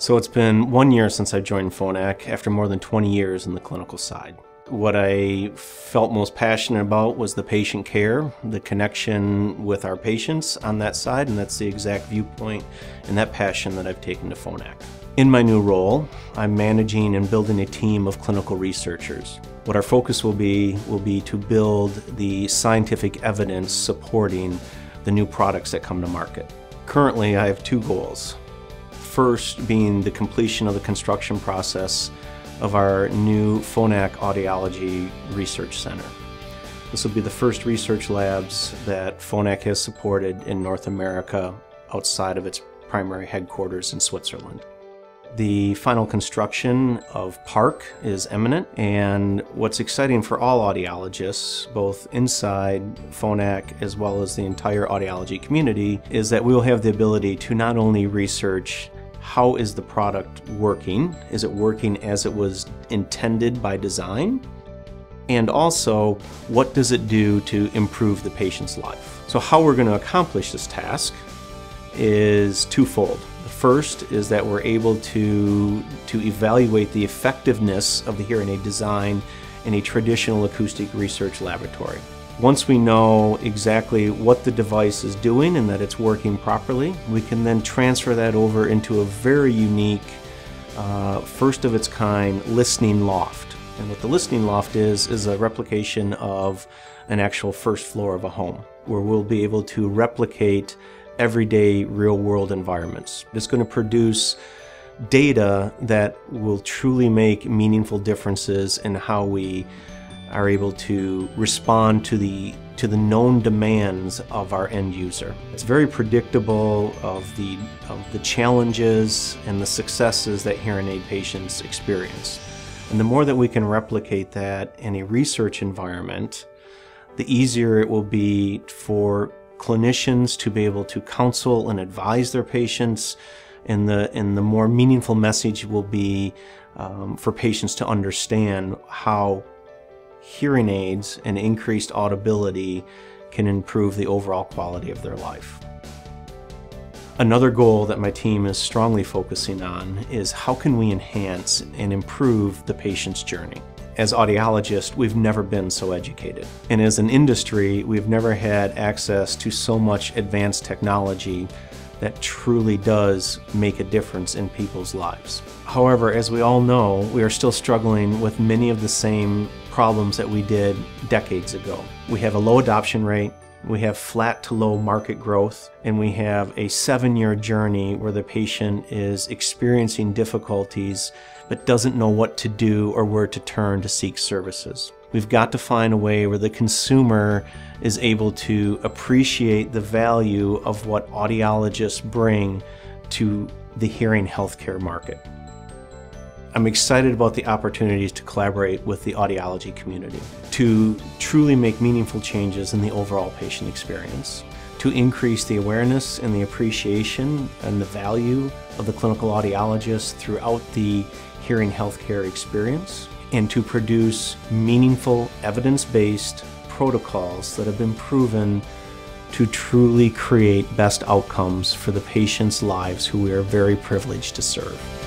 So it's been one year since I joined Phonak after more than 20 years in the clinical side. What I felt most passionate about was the patient care, the connection with our patients on that side, and that's the exact viewpoint and that passion that I've taken to Phonak. In my new role, I'm managing and building a team of clinical researchers. What our focus will be will be to build the scientific evidence supporting the new products that come to market. Currently, I have two goals first being the completion of the construction process of our new Phonak Audiology Research Center. This will be the first research labs that Phonak has supported in North America outside of its primary headquarters in Switzerland. The final construction of PARC is imminent, and what's exciting for all audiologists, both inside Phonak as well as the entire audiology community, is that we will have the ability to not only research how is the product working? Is it working as it was intended by design? And also, what does it do to improve the patient's life? So how we're going to accomplish this task is twofold. The first is that we're able to, to evaluate the effectiveness of the hearing aid design in a traditional acoustic research laboratory. Once we know exactly what the device is doing and that it's working properly, we can then transfer that over into a very unique, uh, first of its kind listening loft. And what the listening loft is, is a replication of an actual first floor of a home, where we'll be able to replicate everyday real world environments. It's going to produce data that will truly make meaningful differences in how we are able to respond to the to the known demands of our end user. It's very predictable of the of the challenges and the successes that hearing aid patients experience. And the more that we can replicate that in a research environment, the easier it will be for clinicians to be able to counsel and advise their patients and the and the more meaningful message will be um, for patients to understand how hearing aids and increased audibility can improve the overall quality of their life. Another goal that my team is strongly focusing on is how can we enhance and improve the patient's journey. As audiologists, we've never been so educated. And as an industry, we've never had access to so much advanced technology that truly does make a difference in people's lives. However, as we all know, we are still struggling with many of the same problems that we did decades ago. We have a low adoption rate, we have flat to low market growth, and we have a seven year journey where the patient is experiencing difficulties but doesn't know what to do or where to turn to seek services. We've got to find a way where the consumer is able to appreciate the value of what audiologists bring to the hearing healthcare market. I'm excited about the opportunities to collaborate with the audiology community to truly make meaningful changes in the overall patient experience, to increase the awareness and the appreciation and the value of the clinical audiologist throughout the hearing healthcare experience, and to produce meaningful evidence-based protocols that have been proven to truly create best outcomes for the patients' lives who we are very privileged to serve.